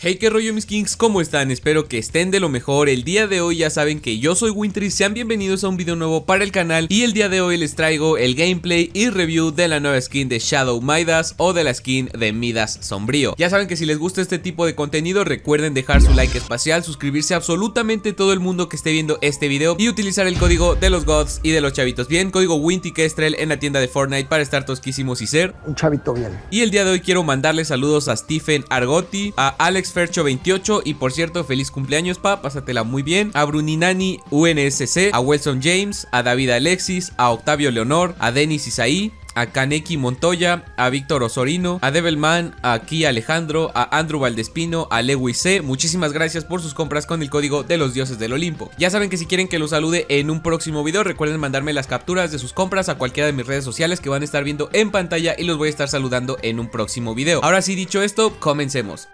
Hey, qué rollo mis kings, ¿cómo están? Espero que estén de lo mejor. El día de hoy ya saben que yo soy Wintry, sean bienvenidos a un video nuevo para el canal y el día de hoy les traigo el gameplay y review de la nueva skin de Shadow Midas o de la skin de Midas Sombrío. Ya saben que si les gusta este tipo de contenido recuerden dejar su like espacial, suscribirse a absolutamente todo el mundo que esté viendo este video y utilizar el código de los gods y de los chavitos bien, código Winty Kestrel en la tienda de Fortnite para estar tosquísimos y ser un chavito bien. Y el día de hoy quiero mandarles saludos a Stephen Argotti, a Alex Fercho 28 y por cierto feliz cumpleaños pa, pásatela muy bien, a Bruninani UNSC, a Wilson James, a David Alexis, a Octavio Leonor, a Denis Isaí, a Kaneki Montoya, a Víctor Osorino, a Devilman, a Kia Alejandro, a Andrew Valdespino, a Lewis C. Muchísimas gracias por sus compras con el código de los dioses del Olimpo. Ya saben que si quieren que los salude en un próximo video, recuerden mandarme las capturas de sus compras a cualquiera de mis redes sociales que van a estar viendo en pantalla y los voy a estar saludando en un próximo video. Ahora sí, dicho esto, comencemos.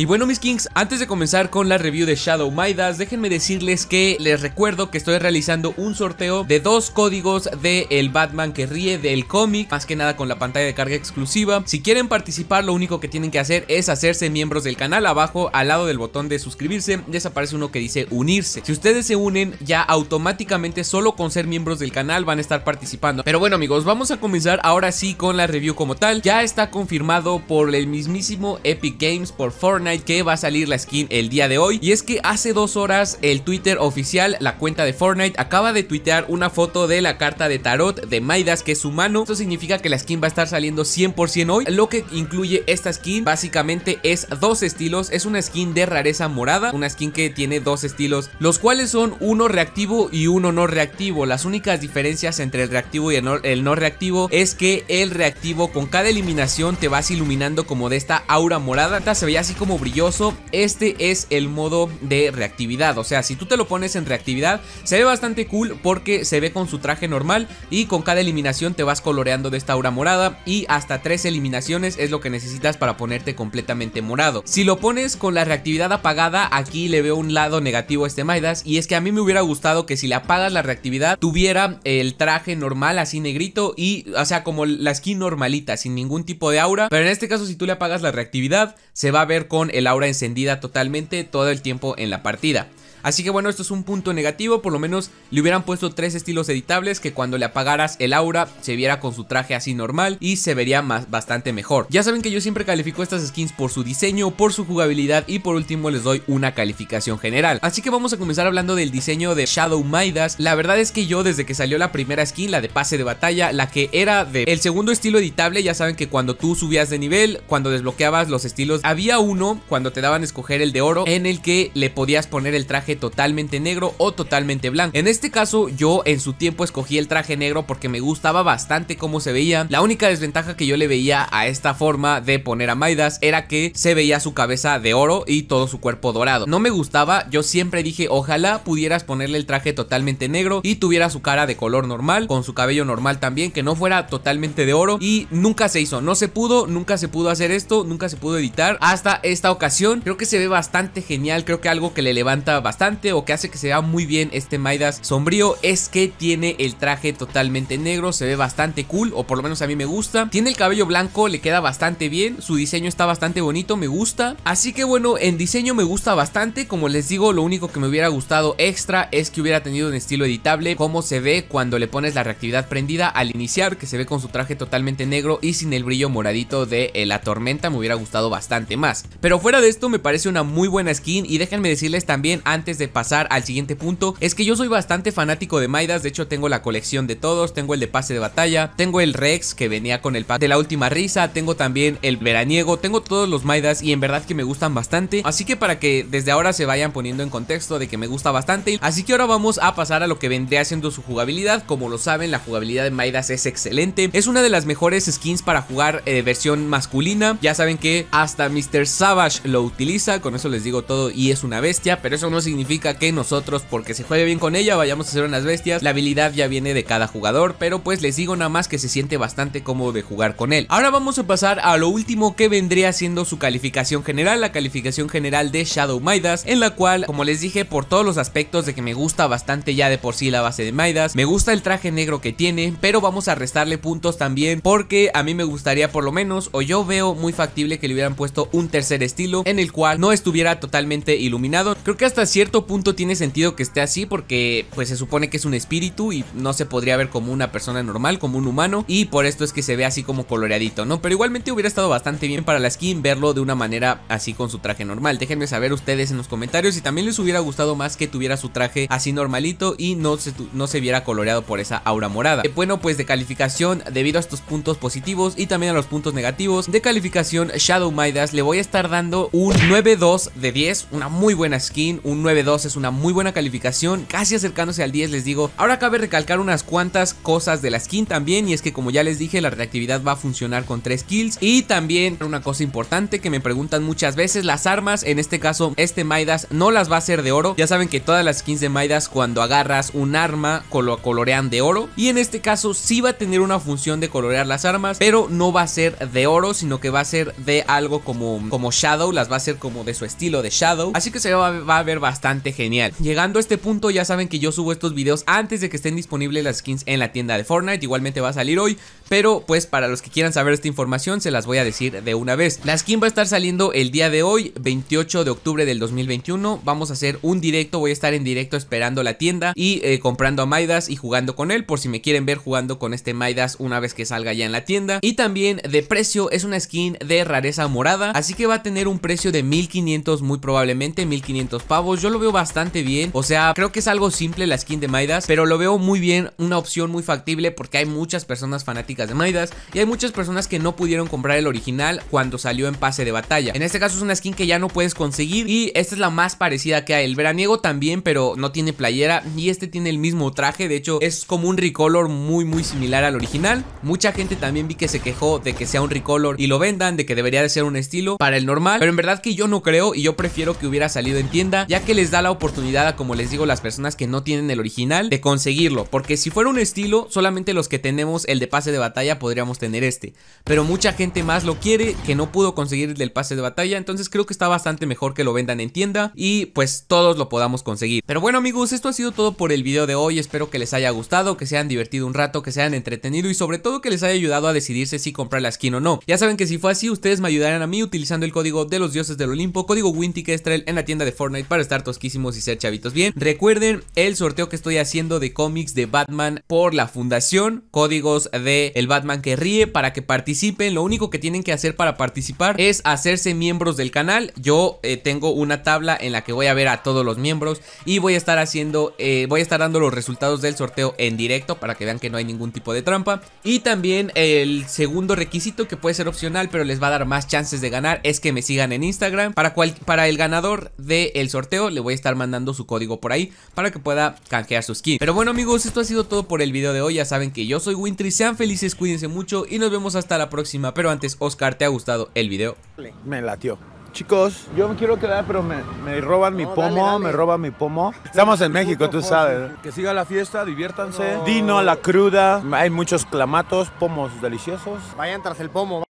Y bueno mis kings, antes de comenzar con la review de Shadow Midas, déjenme decirles que les recuerdo que estoy realizando un sorteo de dos códigos de el Batman que ríe del cómic, más que nada con la pantalla de carga exclusiva. Si quieren participar, lo único que tienen que hacer es hacerse miembros del canal. Abajo, al lado del botón de suscribirse, desaparece uno que dice unirse. Si ustedes se unen, ya automáticamente solo con ser miembros del canal van a estar participando. Pero bueno amigos, vamos a comenzar ahora sí con la review como tal. Ya está confirmado por el mismísimo Epic Games, por Fortnite que va a salir la skin el día de hoy. Y es que hace dos horas el Twitter oficial, la cuenta de Fortnite, acaba de tuitear una foto de la carta de tarot de Maidas, que es humano. Esto significa que la skin va a estar saliendo 100% hoy. Lo que incluye esta skin básicamente es dos estilos. Es una skin de rareza morada, una skin que tiene dos estilos, los cuales son uno reactivo y uno no reactivo. Las únicas diferencias entre el reactivo y el no, reactivo es que el reactivo con cada eliminación te vas iluminando como de esta aura morada. Se veía así como brilloso, este es el modo de reactividad. O sea, si tú te lo pones en reactividad, se ve bastante cool porque se ve con su traje normal y con cada eliminación te vas coloreando de esta aura morada y hasta tres eliminaciones es lo que necesitas para ponerte completamente morado. Si lo pones con la reactividad apagada, aquí le veo un lado negativo a este Maidas y es que a mí me hubiera gustado que si le apagas la reactividad tuviera el traje normal así negrito y, o sea, como la skin normalita, sin ningún tipo de aura. Pero en este caso, si tú le apagas la reactividad, se va a ver con el aura encendida totalmente todo el tiempo en la partida. Así que bueno, esto es un punto negativo, por lo menos le hubieran puesto tres estilos editables que cuando le apagaras el aura se viera con su traje así normal y se vería más, bastante mejor. Ya saben que yo siempre califico estas skins por su diseño, por su jugabilidad y por último les doy una calificación general. Así que vamos a comenzar hablando del diseño de Shadow Midas. La verdad es que yo desde que salió la primera skin, la de pase de batalla, la que era de el segundo estilo editable, ya saben que cuando tú subías de nivel, cuando desbloqueabas los estilos, había uno cuando te daban escoger el de oro en el que le podías poner el traje totalmente negro o totalmente blanco. En este caso yo en su tiempo escogí el traje negro porque me gustaba bastante cómo se veía. La única desventaja que yo le veía a esta forma de poner a Maidas era que se veía su cabeza de oro y todo su cuerpo dorado. No me gustaba, yo siempre dije ojalá pudieras ponerle el traje totalmente negro y tuviera su cara de color normal, con su cabello normal también, que no fuera totalmente de oro y nunca se hizo, no se pudo, nunca se pudo hacer esto, nunca se pudo editar hasta esta ocasión. Creo que se ve bastante genial, creo que algo que le levanta bastante o que hace que se vea muy bien este Maidas sombrío es que tiene el traje totalmente negro, se ve bastante cool o por lo menos a mí me gusta. Tiene el cabello blanco, le queda bastante bien, su diseño está bastante bonito, me gusta. Así que bueno, en diseño me gusta bastante, como les digo, lo único que me hubiera gustado extra es que hubiera tenido un estilo editable, como se ve cuando le pones la reactividad prendida al iniciar, que se ve con su traje totalmente negro y sin el brillo moradito de eh, la tormenta, me hubiera gustado bastante más. Pero fuera de esto me parece una muy buena skin y déjenme decirles también antes de pasar al siguiente punto es que yo soy bastante fanático de Maidas, de hecho tengo la colección de todos, tengo el de pase de batalla, tengo el Rex que venía con el pack de la última risa, tengo también el veraniego, tengo todos los Maidas y en verdad que me gustan bastante, así que para que desde ahora se vayan poniendo en contexto de que me gusta bastante, así que ahora vamos a pasar a lo que vendría siendo su jugabilidad, como lo saben la jugabilidad de Maidas es excelente, es una de las mejores skins para jugar eh, versión masculina, ya saben que hasta Mr. Savage lo utiliza, con eso les digo todo y es una bestia, pero eso no significa significa que nosotros, porque se juegue bien con ella, vayamos a ser unas bestias. La habilidad ya viene de cada jugador, pero pues les digo nada más que se siente bastante cómodo de jugar con él. Ahora vamos a pasar a lo último que vendría siendo su calificación general, la calificación general de Shadow Midas, en la cual, como les dije, por todos los aspectos de que me gusta bastante ya de por sí la base de Midas, me gusta el traje negro que tiene, pero vamos a restarle puntos también porque a mí me gustaría por lo menos, o yo veo muy factible que le hubieran puesto un tercer estilo en el cual no estuviera totalmente iluminado. Creo que hasta cierto punto tiene sentido que esté así porque pues se supone que es un espíritu y no se podría ver como una persona normal, como un humano y por esto es que se ve así como coloreadito, ¿no? Pero igualmente hubiera estado bastante bien para la skin verlo de una manera así con su traje normal. Déjenme saber ustedes en los comentarios si también les hubiera gustado más que tuviera su traje así normalito y no se, no se viera coloreado por esa aura morada. Eh, bueno, pues de calificación, debido a estos puntos positivos y también a los puntos negativos, de calificación Shadow Midas le voy a estar dando un 9.2 de 10, una muy buena skin, un 9.2 es una muy buena calificación, casi acercándose al 10 les digo. Ahora cabe recalcar unas cuantas cosas de la skin también y es que como ya les dije la reactividad va a funcionar con 3 kills. Y también una cosa importante que me preguntan muchas veces, las armas, en este caso este Midas no las va a hacer de oro, ya saben que todas las skins de Midas cuando agarras un arma lo colorean de oro. Y en este caso sí va a tener una función de colorear las armas, pero no va a ser de oro, sino que va a ser de algo como, como Shadow, las va a ser como de su estilo de Shadow, así que se va, va a ver bastante genial. Llegando a este punto ya saben que yo subo estos videos antes de que estén disponibles las skins en la tienda de Fortnite, igualmente va a salir hoy, pero pues para los que quieran saber esta información se las voy a decir de una vez. La skin va a estar saliendo el día de hoy, 28 de octubre del 2021, vamos a hacer un directo, voy a estar en directo esperando la tienda y eh, comprando a Maidas y jugando con él, por si me quieren ver jugando con este Maidas una vez que salga ya en la tienda. Y también de precio es una skin de rareza morada, así que va a tener un precio de 1500 muy probablemente, 1500 pavos, yo lo veo bastante bien, o sea, creo que es algo simple la skin de Maidas, pero lo veo muy bien, una opción muy factible porque hay muchas personas fanáticas de Maidas y hay muchas personas que no pudieron comprar el original cuando salió en pase de batalla. En este caso es una skin que ya no puedes conseguir y esta es la más parecida que hay. El veraniego también, pero no tiene playera y este tiene el mismo traje, de hecho es como un recolor muy muy similar al original. Mucha gente también vi que se quejó de que sea un recolor y lo vendan, de que debería de ser un estilo para el normal, pero en verdad que yo no creo y yo prefiero que hubiera salido en tienda, ya que les da la oportunidad a, como les digo, las personas que no tienen el original de conseguirlo, porque si fuera un estilo, solamente los que tenemos el de pase de batalla podríamos tener este, pero mucha gente más lo quiere que no pudo conseguir el del pase de batalla, entonces creo que está bastante mejor que lo vendan en tienda y pues todos lo podamos conseguir. Pero bueno amigos, esto ha sido todo por el video de hoy, espero que les haya gustado, que se hayan divertido un rato, que se hayan entretenido y sobre todo que les haya ayudado a decidirse si comprar la skin o no. Ya saben que si fue así, ustedes me ayudarán a mí utilizando el código de los dioses del Olimpo, código WinTikestrel en la tienda de Fortnite para estar tosquísimos y ser chavitos bien. Recuerden el sorteo que estoy haciendo de cómics de Batman por la fundación, códigos de el Batman que ríe para que participen. Lo único que tienen que hacer para participar es hacerse miembros del canal. Yo eh, tengo una tabla en la que voy a ver a todos los miembros y voy a estar haciendo, eh, voy a estar dando los resultados del sorteo en directo para que vean que no hay ningún tipo de trampa. Y también el segundo requisito que puede ser opcional pero les va a dar más chances de ganar es que me sigan en Instagram. Para, cual, para el ganador del sorteo le voy a estar mandando su código por ahí para que pueda canjear su skin. Pero bueno amigos, esto ha sido todo por el video de hoy. Ya saben que yo soy Wintry, sean felices, cuídense mucho y nos vemos hasta la próxima. Pero antes, Oscar, ¿te ha gustado el video? Me latió. Chicos, yo me quiero quedar, pero me, me roban mi No, pomo, dale, dale. me roban mi pomo. Estamos en México, tú sabes. Que siga la fiesta, diviértanse. Dino a la cruda, hay muchos clamatos, pomos deliciosos. Vayan tras el pomo.